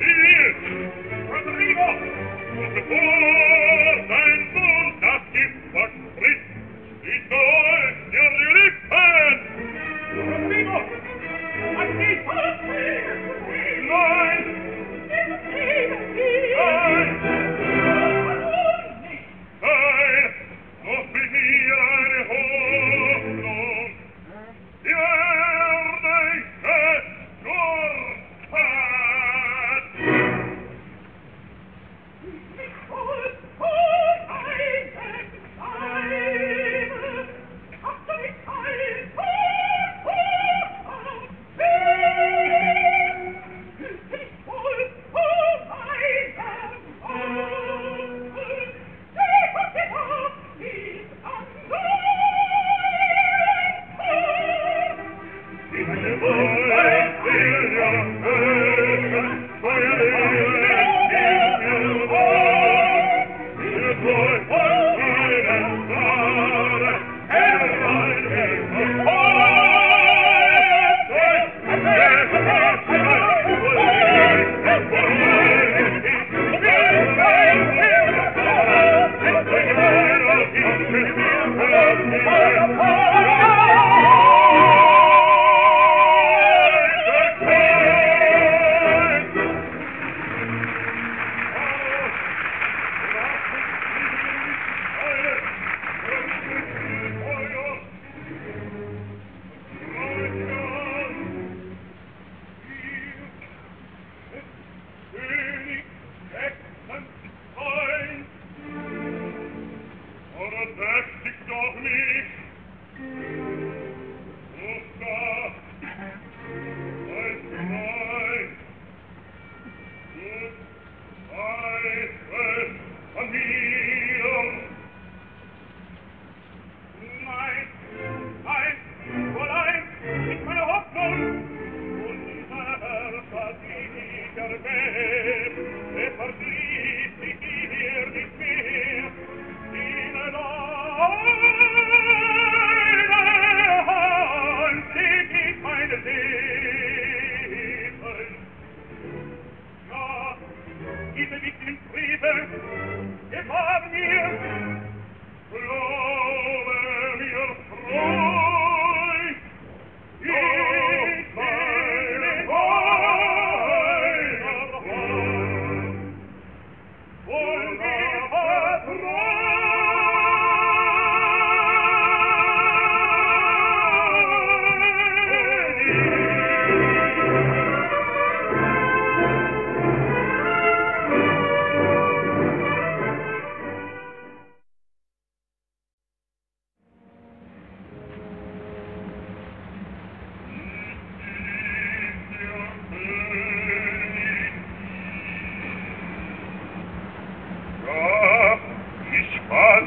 Arrivo!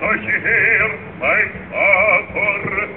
Euch her, mein Vater,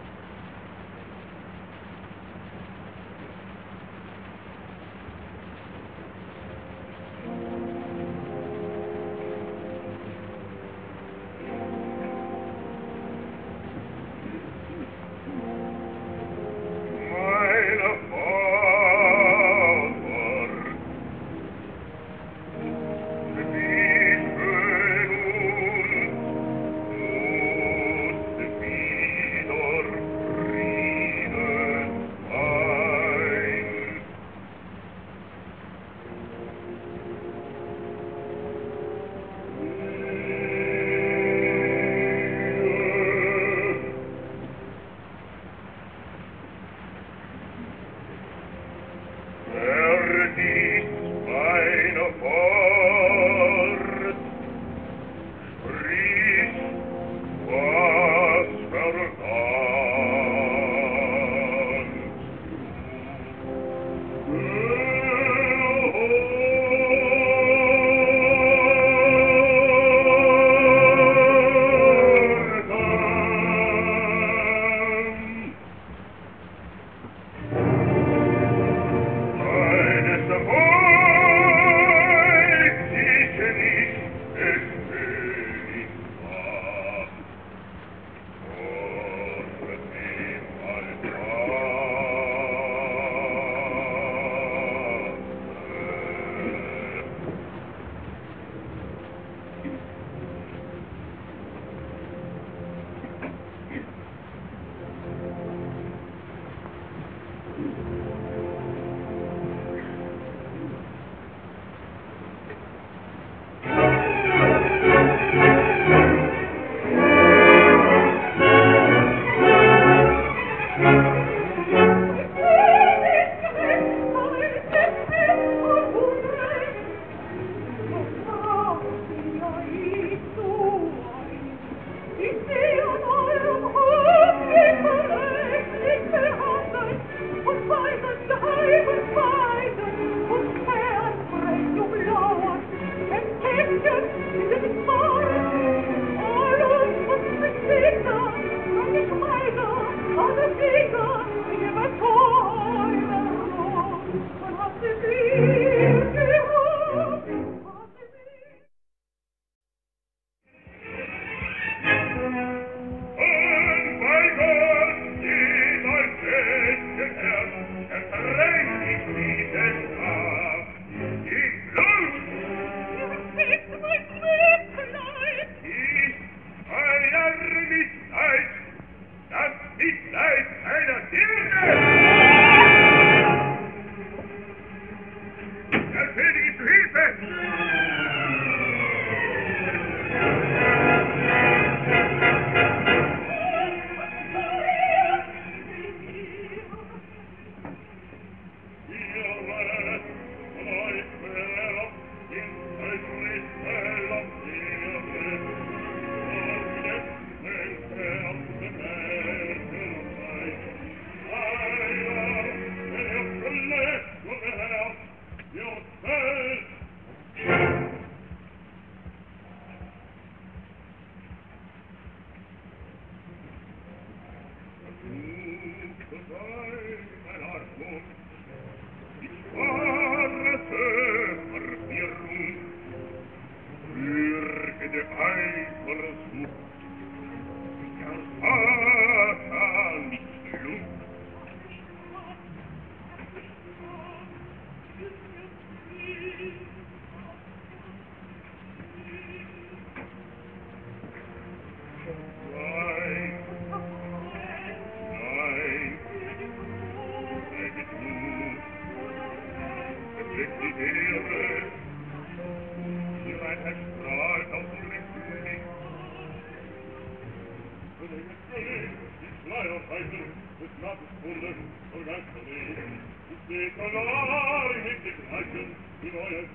Häuser und Schnapsbrunnen und ganz daneben. Ich seh Kanaren mit den Gleichen, die Freiheit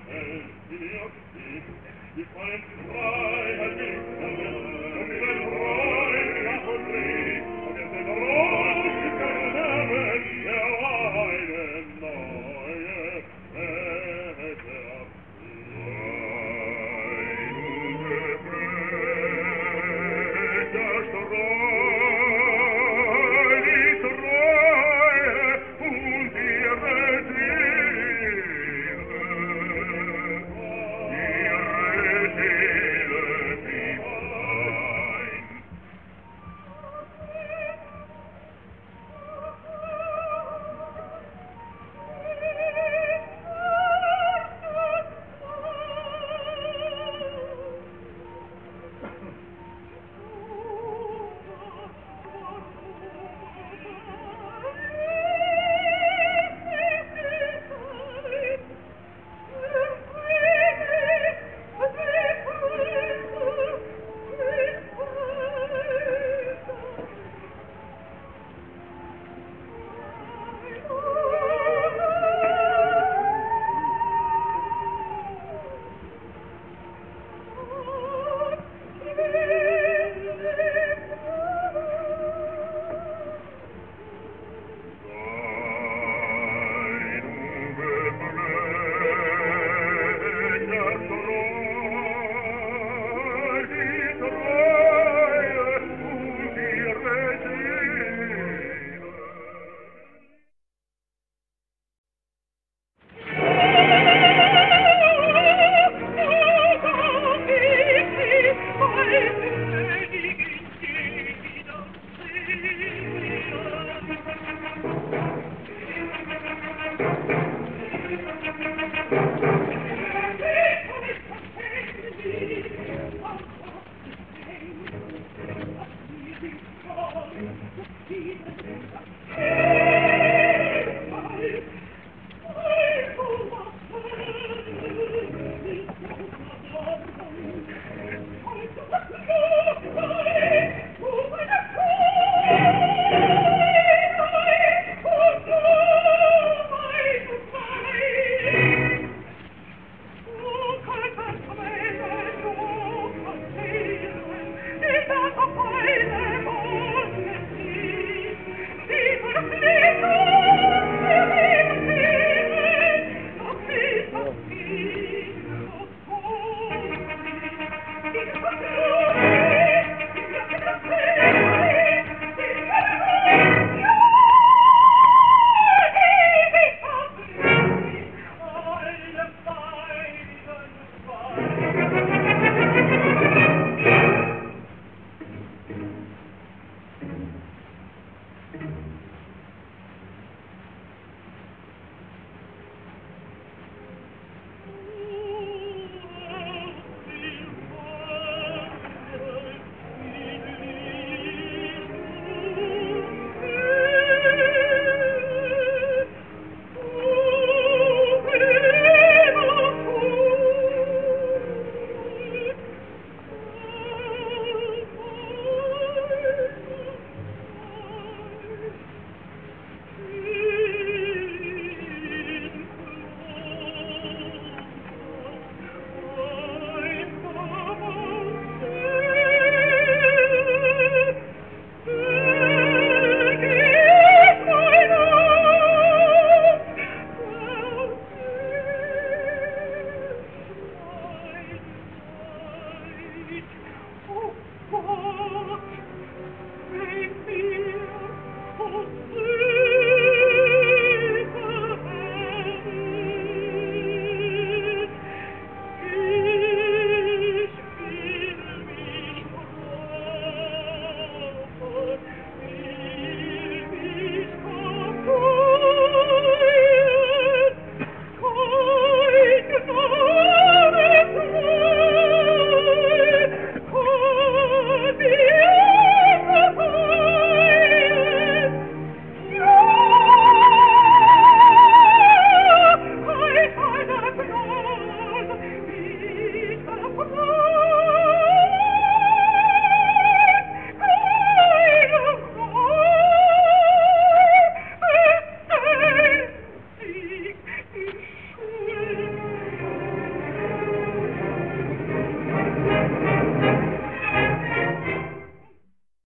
will ich.